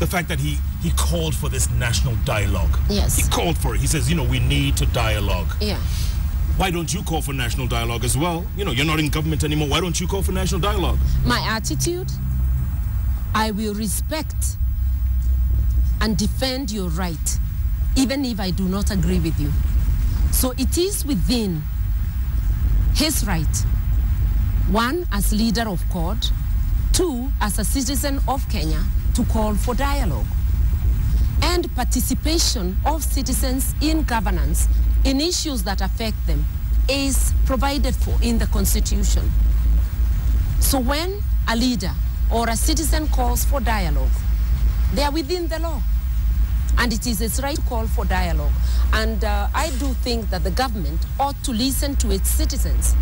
the fact that he, he called for this national dialogue. Yes. He called for it. He says, you know, we need to dialogue. Yeah. Why don't you call for national dialogue as well? You know, you're not in government anymore. Why don't you call for national dialogue? My attitude, I will respect and defend your right, even if I do not agree with you. So it is within his right, one, as leader of CORD, two, as a citizen of Kenya, to call for dialogue and participation of citizens in governance in issues that affect them is provided for in the Constitution. So when a leader or a citizen calls for dialogue, they are within the law. And it is its right to call for dialogue. And uh, I do think that the government ought to listen to its citizens.